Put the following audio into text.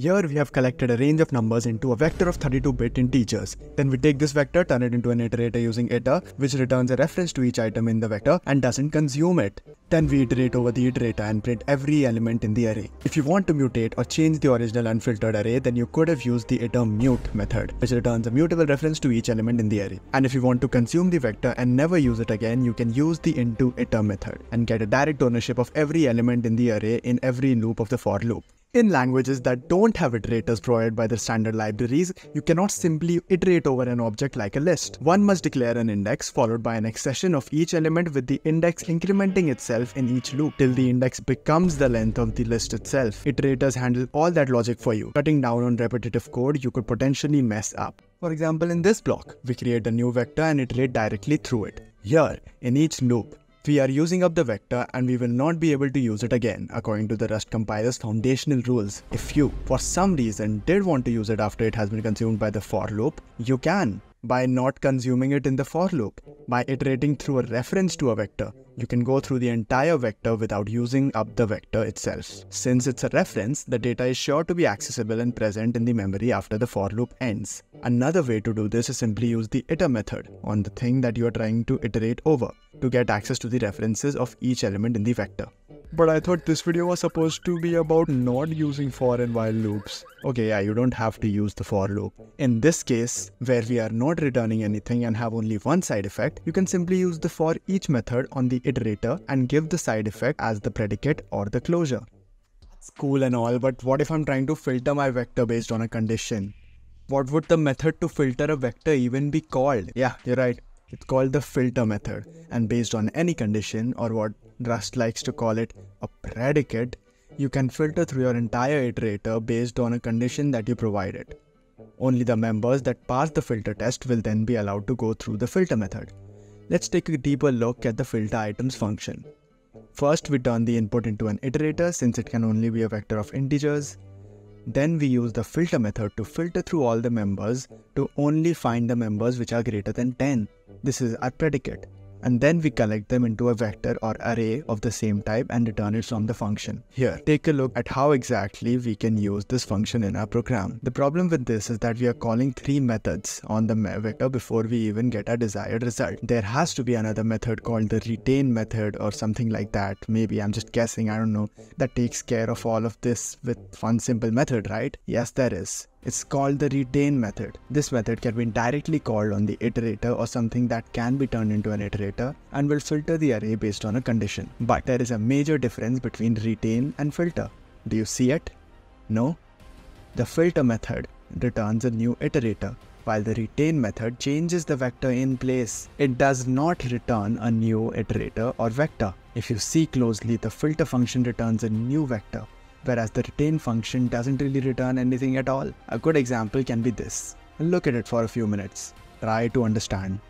Here we have collected a range of numbers into a vector of 32-bit integers. Then we take this vector, turn it into an iterator using iter, uh, which returns a reference to each item in the vector and doesn't consume it. Then we iterate over the iterator and print every element in the array. If you want to mutate or change the original unfiltered array, then you could have used the iter mute method, which returns a mutable reference to each element in the array. And if you want to consume the vector and never use it again, you can use the into iter method and get a direct ownership of every element in the array in every loop of the for loop. In languages that don't have iterators provided by the standard libraries, you cannot simply iterate over an object like a list. One must declare an index followed by an accession of each element with the index incrementing itself in each loop till the index becomes the length of the list itself. Iterators handle all that logic for you. Cutting down on repetitive code you could potentially mess up. For example, in this block, we create a new vector and iterate directly through it. Here, in each loop, we are using up the vector and we will not be able to use it again according to the Rust compiler's foundational rules. If you, for some reason, did want to use it after it has been consumed by the for loop, you can by not consuming it in the for loop. By iterating through a reference to a vector, you can go through the entire vector without using up the vector itself. Since it's a reference, the data is sure to be accessible and present in the memory after the for loop ends. Another way to do this is simply use the iter method on the thing that you are trying to iterate over to get access to the references of each element in the vector. But I thought this video was supposed to be about not using for and while loops. Okay, yeah, you don't have to use the for loop. In this case, where we are not returning anything and have only one side effect, you can simply use the for each method on the iterator and give the side effect as the predicate or the closure. That's cool and all, but what if I'm trying to filter my vector based on a condition? What would the method to filter a vector even be called? Yeah, you're right. It's called the filter method, and based on any condition, or what Rust likes to call it a predicate, you can filter through your entire iterator based on a condition that you provided. Only the members that pass the filter test will then be allowed to go through the filter method. Let's take a deeper look at the filter items function. First, we turn the input into an iterator since it can only be a vector of integers. Then we use the filter method to filter through all the members to only find the members which are greater than 10. This is our predicate and then we collect them into a vector or array of the same type and return it from the function. Here, take a look at how exactly we can use this function in our program. The problem with this is that we are calling three methods on the vector before we even get a desired result. There has to be another method called the retain method or something like that. Maybe I'm just guessing, I don't know, that takes care of all of this with one simple method, right? Yes, there is. It's called the retain method. This method can be directly called on the iterator or something that can be turned into an iterator and will filter the array based on a condition. But there is a major difference between retain and filter. Do you see it? No? The filter method returns a new iterator while the retain method changes the vector in place. It does not return a new iterator or vector. If you see closely, the filter function returns a new vector whereas the retain function doesn't really return anything at all. A good example can be this. Look at it for a few minutes. Try to understand.